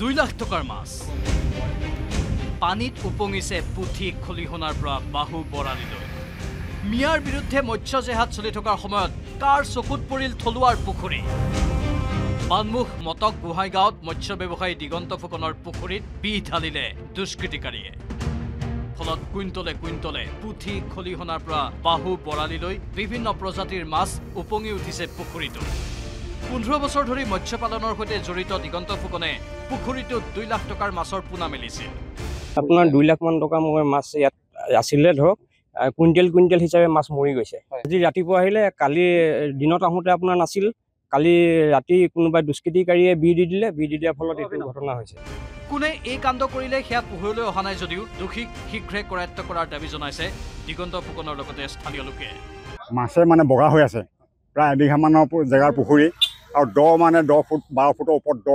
দুই লাখ টকাৰ মাছ। পানীত উপঙিছে পুঠি খলিহনাৰ পৰা বাহু বৰালিলৈ মিয়াৰ বিৰুদ্ধে মৎস্য জেহাদ চলি থকাৰ সময়ত কাৰ চকুত পৰিল থলুৱাৰ পুখুৰী। বানমুখ মটক গোহাঁইগাঁৱত মৎস্য ব্যৱসায়ী দিগন্ত ফুকনৰ পুখুৰীত বিহ ঢালিলে দুষ্কৃতিকাৰীয়ে। ফলত কুইণ্টলে কুইণ্টলে পুঠি খলিহনাৰ পৰা বাহু বৰালিলৈ বিভিন্ন প্ৰজাতিৰ মাছ উপঙি উঠিছে পুখুৰীটো পোন্ধৰ বছৰ ধৰি মৎস্য পালনৰ সৈতে জড়িত দিগন্ত ফুকনে পুখুৰীটোত দুই লাখ টকাৰ মাছৰ পোনা মেলিছিল। আপোনাৰ দুই লাখ মান টকা মোৰ মাছ ইয়াত আছিলে ধৰক কুইণ্টেল কুইণ্টেল হিচাপে মাছ মৰি গৈছে। আজি ৰাতিপুৱা আহিলে কালি দিনত আহোঁতে আপোনাৰ নাছিল। কালি ৰাতি কোনোবাই দুষ্কৃতিকাৰীয়ে বি দি দিলে বি দি দিয়াৰ ফলত এইটো ঘটনা হৈছে। কোনে এই কাণ্ড কৰিলে সেয়া পোহৰলৈ অহা নাই যদিও দোষীক শীঘ্ৰে কৰায়ত্ব কৰাৰ দাবী জনাইছে দিগন্ত ফুকনৰ লগতে স্থানীয় লোকে। মাছে মানে বগা হৈ আছে। প্ৰায় এবিঘামানৰ জেগাৰ পুখুৰী আৰু দ মানে দহ ফুট বাৰ ফুটৰ ওপৰত দ।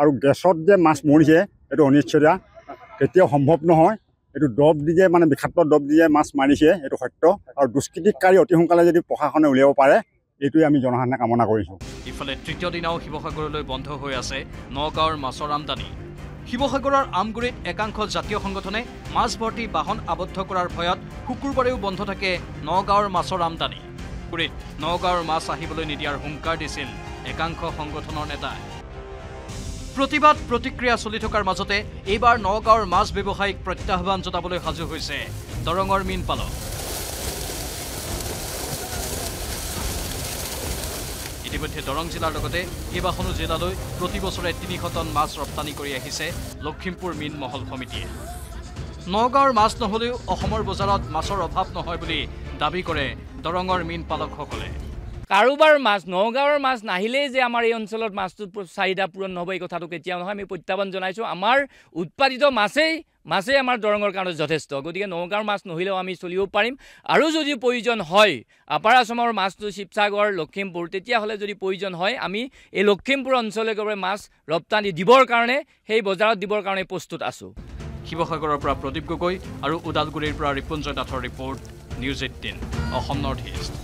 আৰু গেছত যে মাছ মৰিছে এইটো অনিশ্চয়তা কেতিয়াও সম্ভৱ নহয়। এইটো দৰৱ দি যে মানে বিষাক্ত দৰৱ দি যে মাছ মাৰিছে এইটো সত্য। আৰু দুষ্কৃতিকাৰী অতি সোনকালে যদি প্ৰশাসনে উলিয়াব পাৰে এইটোৱে আমি জনসাধাৰণে কামনা কৰিছোঁ। ইফালে তৃতীয় দিনাও শিৱসাগৰলৈ বন্ধ হৈ আছে নগাঁৱৰ মাছৰ আমদানি। শিৱসাগৰৰ আমগুৰিত একাংশ জাতীয় সংগঠনে মাছ ভৰ্তি বাহন আবদ্ধ কৰাৰ ভয়ত শুকুৰবাৰেও বন্ধ থাকে নগাঁৱৰ মাছৰ আমদানি। গুৰিত নগাঁৱৰ মাছ আহিবলৈ নিদিয়াৰ হুংকাৰ দিছিল একাংশ সংগঠনৰ নেতাই। প্ৰতিবাদ প্ৰতিক্ৰিয়া চলি থকাৰ মাজতে এইবাৰ নগাঁৱৰ মাছ ব্যৱসায়ীক প্ৰত্যাহ্বান জনাবলৈ সাজু হৈছে দৰঙৰ মীন পালক। ইতিমধ্যে দৰং জিলাৰ লগতে কেইবাখনো জিলালৈ প্ৰতি বছৰে তিনিশ টন মাছ ৰপ্তানি কৰি আহিছে লখিমপুৰ মীন মহল সমিতিয়ে। নগাঁৱৰ মাছ নহ'লেও অসমৰ বজাৰত মাছৰ অভাৱ নহয় বুলি দাবী কৰে দৰঙৰ মীন পালকসকলে। কাৰোবাৰ মাছ নগাঁৱৰ মাছ নাহিলেই যে আমাৰ এই অঞ্চলত মাছটোৰ প- চাহিদা পূৰণ নহ'ব এই কথাটো কেতিয়াও নহয়। আমি প্ৰত্যাহ্বান জনাইছোঁ আমাৰ উৎপাদিত মাছেই মাছেই আমাৰ দৰঙৰ কাৰণে যথেষ্ট। গতিকে নগাঁৱৰ মাছ নহ'লেও আমি চলিব পাৰিম। আৰু যদি প্ৰয়োজন হয় আপাৰ আছামৰ মাছটো শিৱসাগৰ লখিমপুৰ তেতিয়াহ'লে যদি প্ৰয়োজন হয় আমি এই লখিমপুৰ অঞ্চললৈকে মাছ ৰপ্তানি দিবৰ কাৰণে সেই বজাৰত দিবৰ কাৰণে প্ৰস্তুত আছোঁ। শিৱসাগৰৰ পৰা প্ৰদীপ গগৈ আৰু ওদালগুৰিৰ পৰা ৰিপুঞ্জয় নাথৰ report news eighteen Assam north east.